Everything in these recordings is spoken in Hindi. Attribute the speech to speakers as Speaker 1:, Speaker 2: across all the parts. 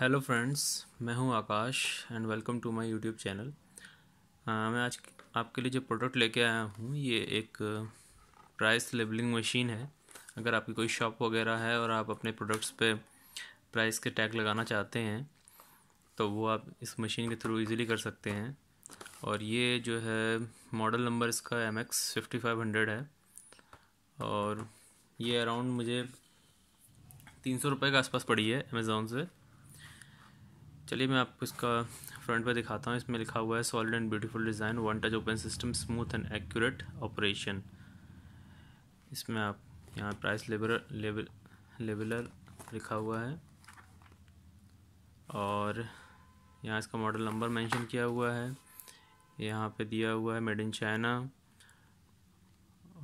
Speaker 1: हेलो फ्रेंड्स मैं हूँ Akash and welcome to my YouTube channel मैं आज आपके लिए जो प्रोडक्ट लेके आया हूँ, ये एक प्राइस लेबलिंग मशीन है। अगर आपकी कोई शॉप वगैरह है और आप अपने प्रोडक्ट्स पे प्राइस के टैग लगाना चाहते हैं तो वो आप इस मशीन के थ्रू इजीली कर सकते हैं। और ये जो है मॉडल नंबर इसका M X fifty five hundred है। और ये अराउंड मुझे तीन सौ रुपये के आसपास पड़ी है अमेज़ोन से। चलिए मैं आपको इसका फ्रंट पे दिखाता हूँ। इसमें लिखा हुआ है solid and beautiful design one touch open system smooth and accurate operation इसमें आप यहाँ प्राइस लेवलर लिखा हुआ है। और यहाँ इसका मॉडल नंबर मेंशन किया हुआ है। यहाँ पे दिया हुआ है मेड इन चाइना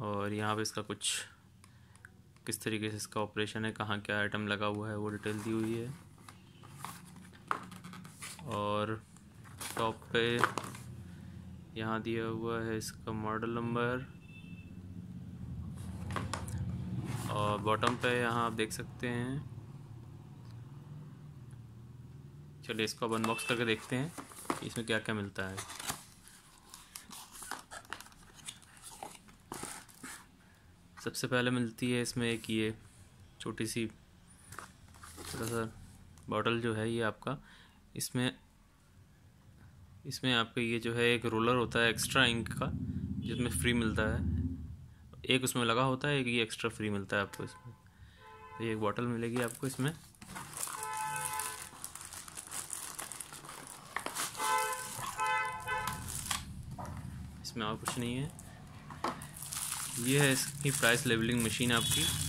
Speaker 1: और यहाँ पे इसका कुछ, किस तरीके से इसका ऑपरेशन है, कहाँ क्या आइटम लगा हुआ है, वो डिटेल दी हुई है। और टॉप पे यहाँ दिया हुआ है इसका मॉडल नंबर और बॉटम पे यहाँ आप देख सकते हैं। चलिए इसको अब अनबॉक्स करके देखते हैं इसमें क्या क्या मिलता है। सबसे पहले मिलती है इसमें एक ये छोटी सी, थोड़ा सा बॉटल जो है ये आपका इसमें इसमें आपका ये जो है एक रोलर होता है एक्स्ट्रा इंक का, जिसमें फ्री मिलता है। एक उसमें लगा होता है, एक ये एक्स्ट्रा फ्री मिलता है आपको इसमें। तो ये एक बॉटल मिलेगी आपको इसमें। इसमें और कुछ नहीं है। ये है इसकी प्राइस लेवलिंग मशीन आपकी।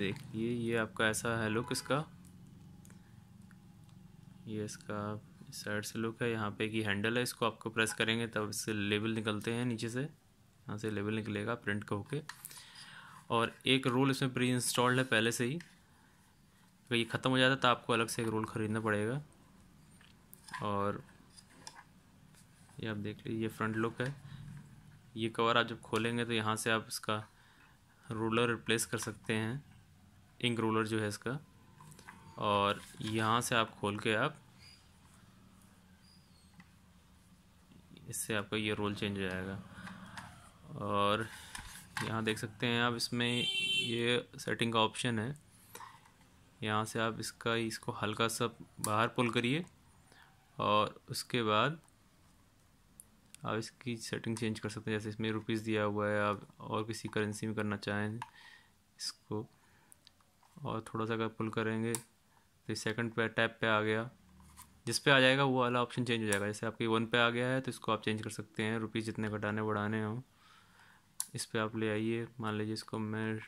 Speaker 1: देखिए, ये आपका ऐसा है लुक इसका। ये इसका साइड से लुक है। यहाँ पे की हैंडल है, इसको आपको प्रेस करेंगे, तब इससे लेबल निकलते हैं नीचे से। यहाँ से लेबल निकलेगा प्रिंट का होके। और एक रोल इसमें प्री इंस्टॉल्ड है पहले से ही। अगर ये ख़त्म हो जाता तो आपको अलग से एक रोल ख़रीदना पड़ेगा। और ये आप देख लीजिए, ये फ्रंट लुक है। ये कवर आप जब खोलेंगे तो यहाँ से आप इसका रोलर रिप्लेस कर सकते हैं। इंक रोलर जो है इसका। और यहाँ से आप खोल के आप इससे आपका ये रोल चेंज हो जाएगा। और यहाँ देख सकते हैं आप, इसमें ये सेटिंग का ऑप्शन है। यहाँ से आप इसका, इसको हल्का सा बाहर पुल करिए और उसके बाद आप इसकी सेटिंग चेंज कर सकते हैं। जैसे इसमें रुपीज़ दिया हुआ है, आप और किसी करेंसी में करना चाहें इसको। और थोड़ा सा अगर पुल करेंगे तो सेकंड पे टैप पे आ गया। जिस पे आ जाएगा, वो वाला ऑप्शन चेंज हो जाएगा। जैसे आपके वन पे आ गया है तो इसको आप चेंज कर सकते हैं। रुपीज़ जितने घटाने, बढ़ाने हों। इस पर आप ले आइए। मान लीजिए इसको मैं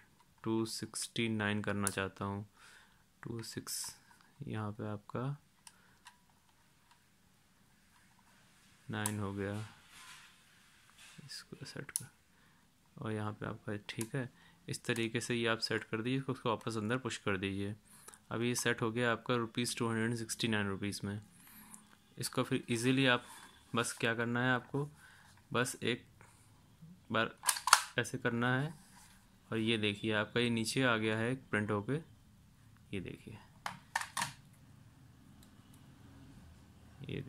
Speaker 1: टू सिक्सटी नाइन करना चाहता हूँ। टू सिक्स यहाँ पे आपका नाइन हो गया। इसको सेट कर। और यहाँ पे आपका, ठीक है। इस तरीके से ये आप सेट कर दीजिए, उसको वापस अंदर पुश कर दीजिए। अभी ये सेट हो गया आपका rupees two hundred sixty nine rupees में। इसको फिर इजीली आप, बस क्या करना है आपको, बस एक बार ऐसे करना है, और ये देखिए आपका ये नीचे आ गया है प्रिंट होके, ये देखिए। ये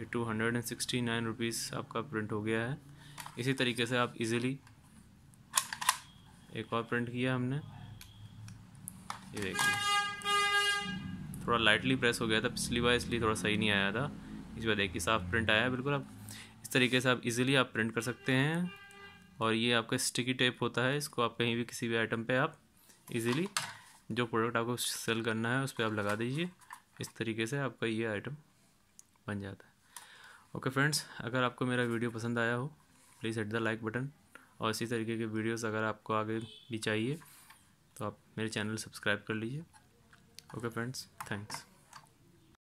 Speaker 1: ये two hundred and sixty nine rupees आपका प्रिंट हो गया है। इसी तरीके से आप इजीली एक और प्रिंट किया हमने। ये देखिए। थोड़ा लाइटली प्रेस हो गया था, पिछली बार इसलिए थोड़ा सही नहीं आया था। इस बार देखिए, साफ़ प्रिंट आया है, बिल्कुल आप इस तरीके से आप इजीली आप प्रिंट कर सकते हैं। और ये आपका स्टिकी टेप होता है, इसको आप कहीं भी किसी भी आइटम पे आप इजीली जो प्रोडक्ट आपको सेल करना है, उस पर आप लगा दीजिए। इस तरीके से आपका ये आइटम बन जाता है। ओके फ्रेंड्स अगर आपको मेरा वीडियो पसंद आया हो please hit the like button और इसी तरीके के वीडियोस अगर आपको आगे भी चाहिए तो आप मेरे चैनल सब्सक्राइब कर लीजिए। Okay friends, thanks.